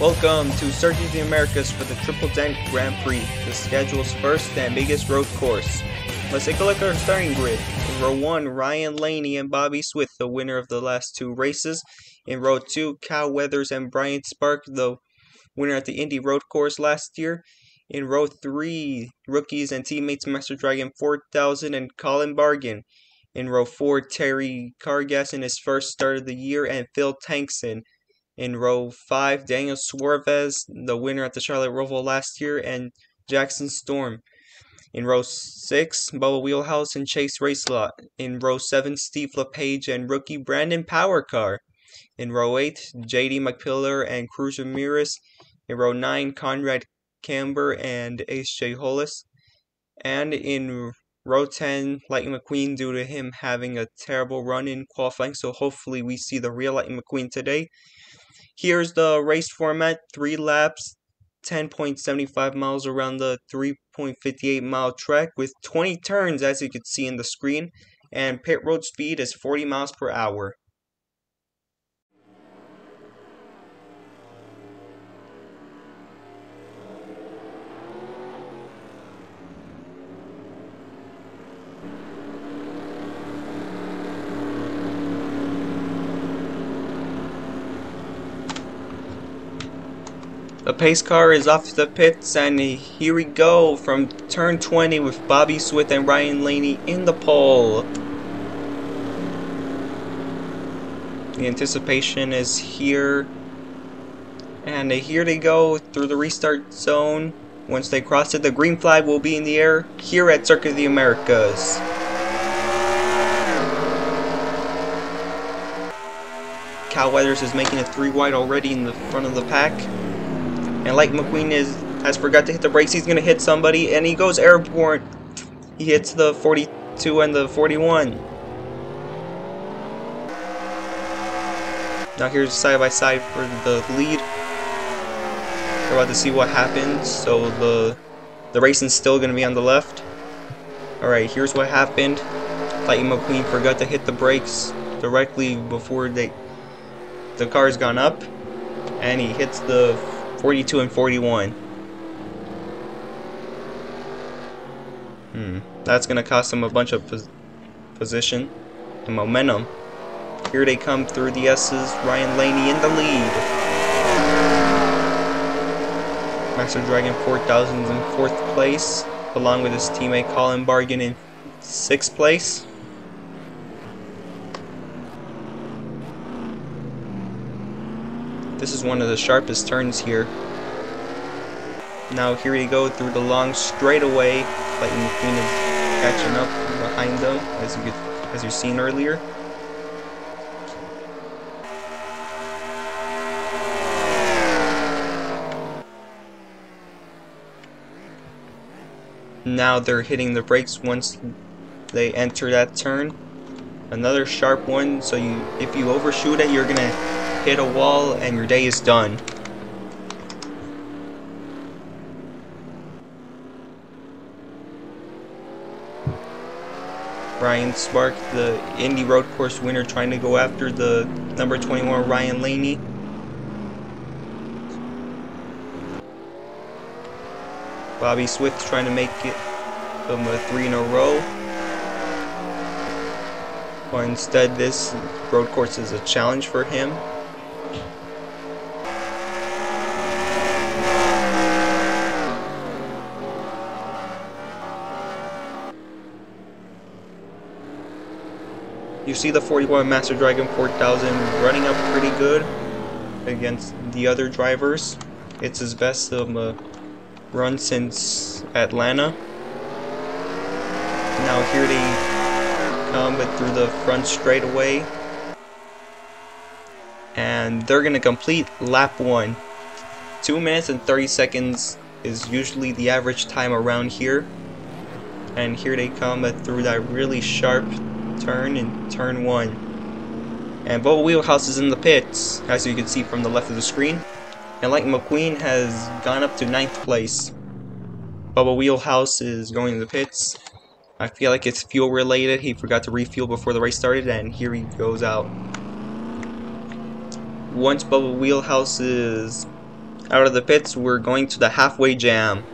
Welcome to Circuit of the Americas for the Triple Dent Grand Prix, the schedule's first and biggest road course. Let's take a look at our starting grid. In row 1, Ryan Laney and Bobby Swift, the winner of the last two races. In row 2, Cal Weathers and Brian Spark, the winner at the Indy Road Course last year. In row 3, rookies and teammates Master Dragon 4000 and Colin Bargan. In row 4, Terry Cargas in his first start of the year and Phil Tankson. In row 5, Daniel Suarez, the winner at the Charlotte Roval last year, and Jackson Storm. In row 6, Bubba Wheelhouse and Chase Racelott. In row 7, Steve LePage and rookie Brandon Powercar. In row 8, JD McPillar and Cruz Ramirez. In row 9, Conrad Camber and H.J. Hollis. And in row 10, Lightning McQueen due to him having a terrible run in qualifying, so hopefully we see the real Lightning McQueen today. Here's the race format, 3 laps, 10.75 miles around the 3.58 mile track with 20 turns as you can see in the screen and pit road speed is 40 miles per hour. The pace car is off the pits and here we go from turn 20 with Bobby Swift and Ryan Laney in the pole. The anticipation is here. And here they go through the restart zone. Once they cross it, the green flag will be in the air here at Circuit of the Americas. Cal Weathers is making a three wide already in the front of the pack. And like McQueen is has forgot to hit the brakes, he's gonna hit somebody, and he goes airborne. He hits the 42 and the 41. Now here's side by side for the lead. We're about to see what happens. So the the racing's still gonna be on the left. Alright, here's what happened. Lightning McQueen forgot to hit the brakes directly before they the car's gone up. And he hits the 42 and 41. Hmm. That's going to cost them a bunch of pos position and momentum. Here they come through the S's. Ryan Laney in the lead. Master Dragon 4000 in 4th place, along with his teammate Colin Bargan in 6th place. This is one of the sharpest turns here. Now here we go through the long straightaway. Lightning McQueen is catching up behind them, as you as you've seen earlier. Now they're hitting the brakes once they enter that turn. Another sharp one, so you if you overshoot it, you're gonna hit a wall, and your day is done. Ryan Spark, the Indy Road Course winner, trying to go after the number 21 Ryan Laney. Bobby Swift trying to make it from a three in a row. But instead, this road course is a challenge for him. You see the 41 Master Dragon 4000 running up pretty good against the other drivers. It's his best um, uh, run since Atlanta. Now here they come through the front straightaway. And they're going to complete lap 1. 2 minutes and 30 seconds is usually the average time around here. And here they come through that really sharp turn in turn one. And Bubba Wheelhouse is in the pits, as you can see from the left of the screen. And Lightning McQueen has gone up to ninth place. Bubba Wheelhouse is going to the pits. I feel like it's fuel related. He forgot to refuel before the race started, and here he goes out. Once Bubba Wheelhouse is Out of the pits, we're going to the halfway jam.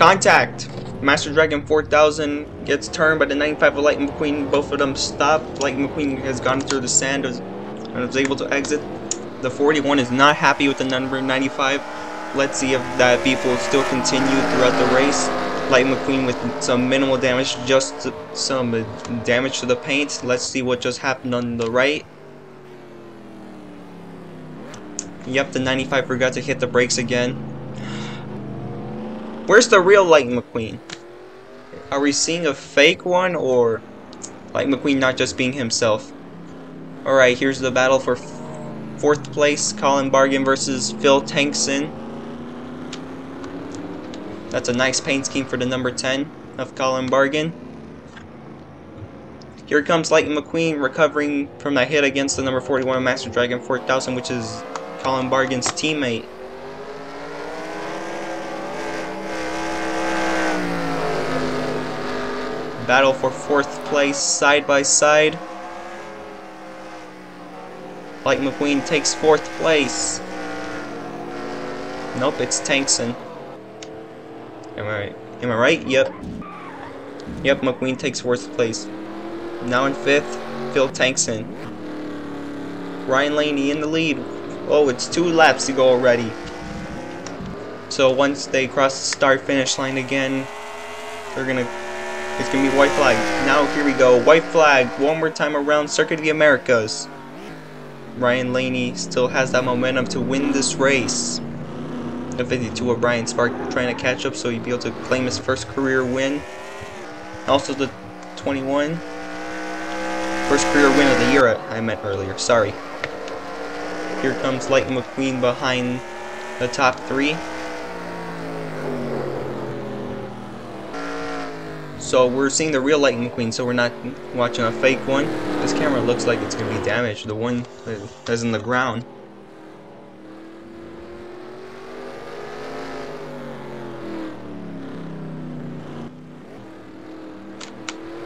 Contact! Master Dragon 4000 gets turned by the 95 of Lightning McQueen. Both of them stop. Lightning McQueen has gone through the sand and was able to exit. The 41 is not happy with the number 95. Let's see if that beef will still continue throughout the race. Lightning McQueen with some minimal damage, just some damage to the paint. Let's see what just happened on the right. Yep, the 95 forgot to hit the brakes again. Where's the real Lightning McQueen? Are we seeing a fake one or Lightning McQueen not just being himself? Alright, here's the battle for fourth place. Colin Bargan versus Phil Tankson. That's a nice paint scheme for the number 10 of Colin Bargan. Here comes Lightning McQueen recovering from that hit against the number 41 Master Dragon 4000, which is Colin Bargan's teammate. Battle for fourth place side by side. Light McQueen takes fourth place. Nope, it's Tankson. Am I right? Am I right? Yep. Yep, McQueen takes fourth place. Now in fifth, Phil Tankson. Ryan Laney in the lead. Oh, it's two laps to go already. So once they cross the start finish line again, they're gonna it's to be white flag. Now, here we go. White flag. One more time around Circuit of the Americas. Ryan Laney still has that momentum to win this race. The 52 of Ryan Spark trying to catch up so he'd be able to claim his first career win. Also the 21. First career win of the year, I meant earlier. Sorry. Here comes Lightning McQueen behind the top three. So we're seeing the real Lightning Queen, so we're not watching a fake one. This camera looks like it's going to be damaged, the one that's in the ground.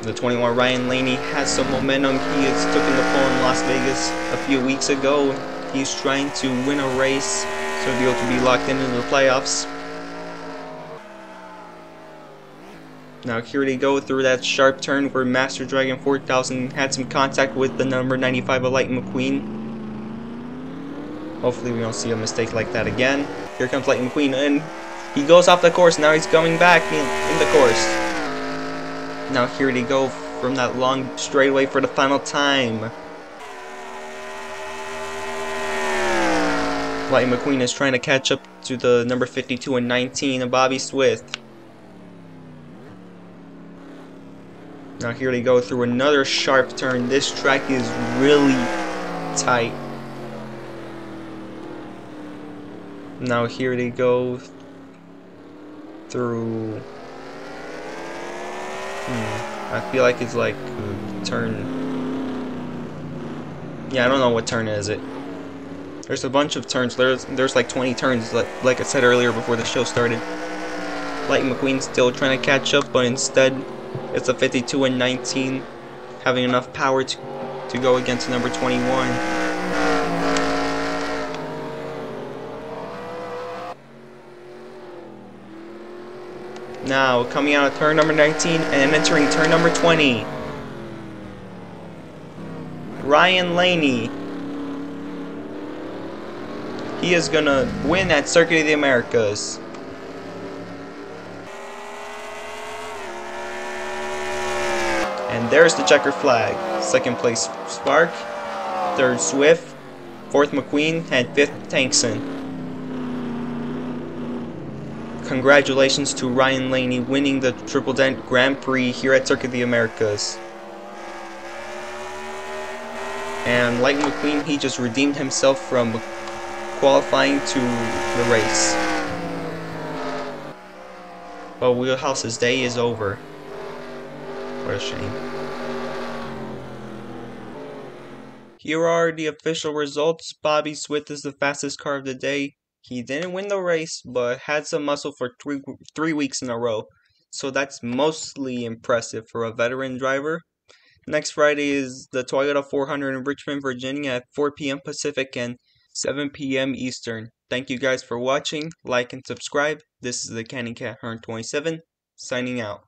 The 21 Ryan Laney has some momentum. He took in the pole in Las Vegas a few weeks ago. He's trying to win a race so he'll be be locked into the playoffs. Now here they go through that sharp turn where Master Dragon 4000 had some contact with the number 95 of Lightning McQueen. Hopefully we don't see a mistake like that again. Here comes Lightning McQueen and he goes off the course. Now he's coming back in, in the course. Now here they go from that long straightaway for the final time. Lightning McQueen is trying to catch up to the number 52 and 19 of Bobby Swift. Now here they go through another sharp turn. This track is really tight. Now here they go through... Hmm, I feel like it's like turn... Yeah, I don't know what turn is it. There's a bunch of turns. There's there's like 20 turns, like, like I said earlier before the show started. Lightning McQueen's still trying to catch up, but instead it's a 52 and 19, having enough power to, to go against number 21. Now, coming out of turn number 19 and entering turn number 20. Ryan Laney. He is gonna win at Circuit of the Americas. And there's the checker flag. Second place Spark, third Swift, fourth McQueen, and fifth Tankson. congratulations to Ryan Blaney winning the Triple Dent Grand Prix here at Circuit of the Americas. And like McQueen, he just redeemed himself from qualifying to the race. But Wheelhouse's day is over. What a shame. Here are the official results. Bobby Swift is the fastest car of the day. He didn't win the race, but had some muscle for three, three weeks in a row. So that's mostly impressive for a veteran driver. Next Friday is the Toyota 400 in Richmond, Virginia at 4 p.m. Pacific and 7 p.m. Eastern. Thank you guys for watching. Like and subscribe. This is the Candy Cat Hearn 27 signing out.